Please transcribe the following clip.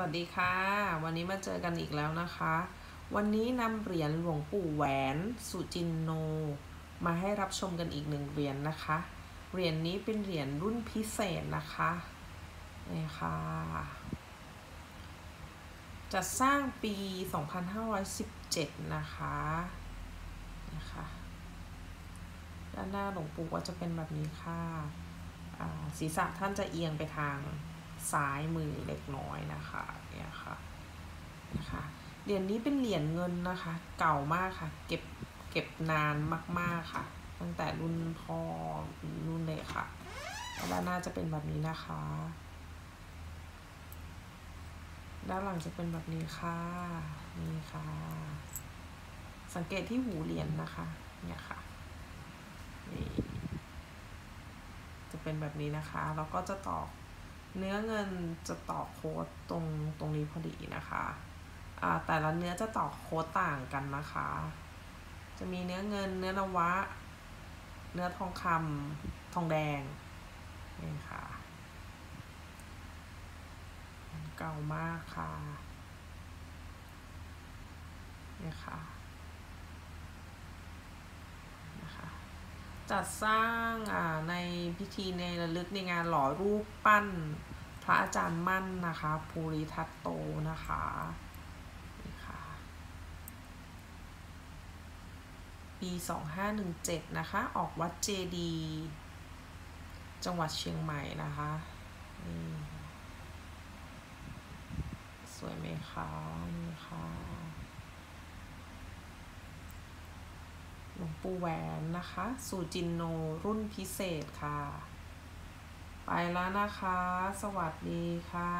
วัสดีค่ะ วันนี้มาเจอกันอีกแล้วนะคะ วันนี้นำเหรียญหลวงปู่แหวนสุจินโน มาให้รับชมกันอีกหนึ่งเหรียญนนะคะ เหรียญนนี้เป็นเหรียญรุ่นพิเศษนะคะนี่ค่ะจะสร้างปี 2517 นะคะนะคะด้านหน้าหลวงปู่ก็จะเป็นแบบนี้ค่ะศีรษะท่านจะเอียงไปทางซ้ายมือเล็กน้อย เหรียญนี้เป็นเหรียญเงินนะคะ เก่ามากค่ะ เก็บเก็บนานมาก ๆค่ะ ตั้งแต่รุ่นพ่อรุ่นเลยค่ะด้านหน้าจะเป็นแบบนี้นะคะด้านหลังจะเป็นแบบนี้ค่ะ นี่ค่ะ สังเกตที่หูเหรียญนนะคะ เนี่ยค่ะ นี่ จะเป็นแบบนี้นะคะ แล้วก็จะตอกเนื้อเงินจะต่อโค้ดตรงตรงนี้พอดีนะคะ แต่ละเนื้อจะต่อโค้ดต่างกันนะคะ จะมีเนื้อเงิน เนื้อนวะ เนื้อทองคำทองแดงนี่ค่ะ เก่ามากค่ะนี่ค่ะจัดสร้างในพิธีในระลึกในงานหล่อรูปปั้น พระอาจารย์มั่นนะคะ ภูริทัตโตนะคะนี่ค่ะ ปี 2517 นะคะ ออกวัดเจดี จังหวัดเชียงใหม่นะคะนี่สวยไหมคะนี่ค่ะหลวงปู่แหวนนะคะ สูจินโนรุ่นพิเศษค่ะ ไปแล้วนะคะ สวัสดีค่ะ